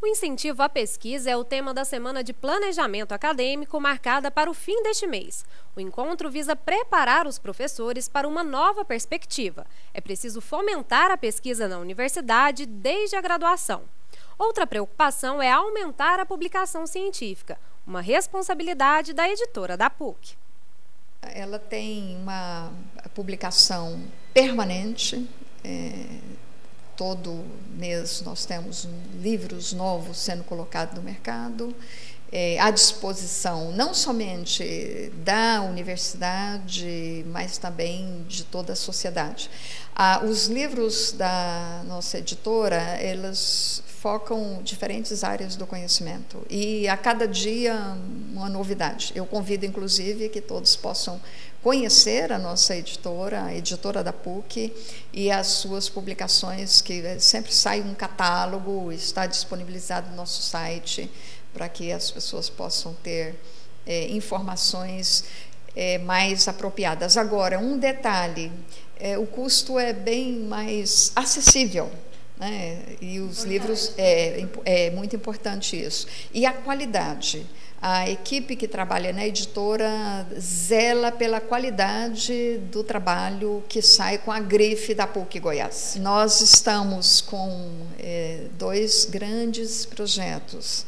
O incentivo à pesquisa é o tema da Semana de Planejamento Acadêmico marcada para o fim deste mês. O encontro visa preparar os professores para uma nova perspectiva. É preciso fomentar a pesquisa na universidade desde a graduação. Outra preocupação é aumentar a publicação científica, uma responsabilidade da editora da PUC. Ela tem uma publicação permanente. É todo mês nós temos livros novos sendo colocados no mercado, é, à disposição não somente da universidade, mas também de toda a sociedade. Ah, os livros da nossa editora, eles focam diferentes áreas do conhecimento e a cada dia uma novidade. Eu convido, inclusive, que todos possam conhecer a nossa editora, a editora da PUC, e as suas publicações, que sempre sai um catálogo, está disponibilizado no nosso site, para que as pessoas possam ter é, informações é, mais apropriadas. Agora, um detalhe: é, o custo é bem mais acessível. Né? E os livros, é, é muito importante isso. E a qualidade. A equipe que trabalha na editora zela pela qualidade do trabalho que sai com a grife da PUC Goiás. Nós estamos com é, dois grandes projetos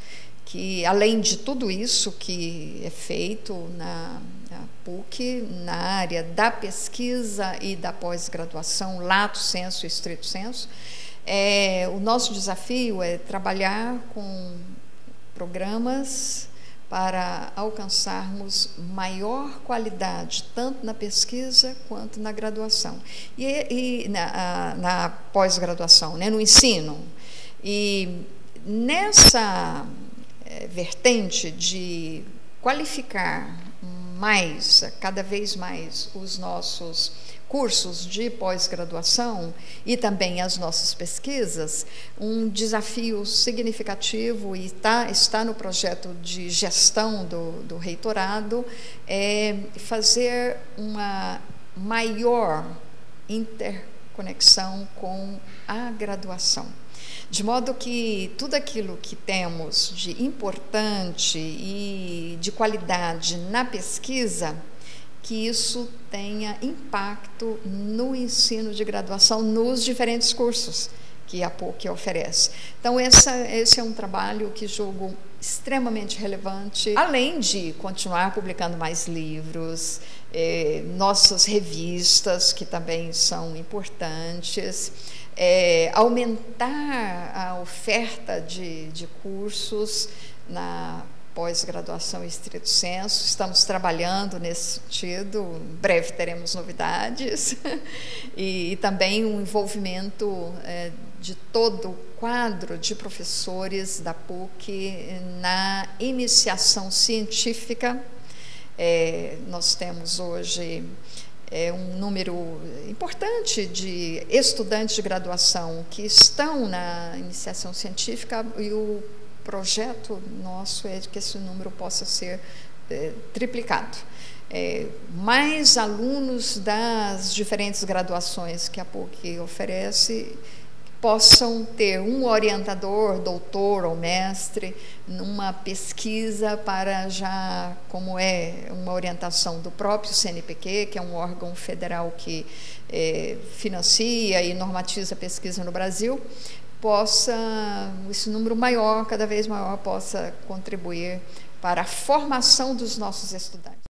que, além de tudo isso que é feito na, na PUC, na área da pesquisa e da pós-graduação, lato senso e estrito senso, é, o nosso desafio é trabalhar com programas para alcançarmos maior qualidade, tanto na pesquisa quanto na graduação e, e na, na pós-graduação, né, no ensino. E nessa é, vertente de qualificar mais, cada vez mais, os nossos cursos de pós-graduação e também as nossas pesquisas, um desafio significativo e tá, está no projeto de gestão do, do reitorado é fazer uma maior interconexão com a graduação. De modo que tudo aquilo que temos de importante e de qualidade na pesquisa que isso tenha impacto no ensino de graduação nos diferentes cursos que a PUC oferece. Então, essa, esse é um trabalho que julgo extremamente relevante, além de continuar publicando mais livros, eh, nossas revistas, que também são importantes, eh, aumentar a oferta de, de cursos na pós-graduação em estrito senso. Estamos trabalhando nesse sentido, em breve teremos novidades. e, e também um envolvimento é, de todo o quadro de professores da PUC na iniciação científica. É, nós temos hoje é, um número importante de estudantes de graduação que estão na iniciação científica e o projeto nosso é que esse número possa ser é, triplicado. É, mais alunos das diferentes graduações que a PUC oferece possam ter um orientador, doutor ou mestre, numa pesquisa para já, como é uma orientação do próprio CNPq, que é um órgão federal que é, financia e normatiza a pesquisa no Brasil, possa, esse número maior, cada vez maior, possa contribuir para a formação dos nossos estudantes.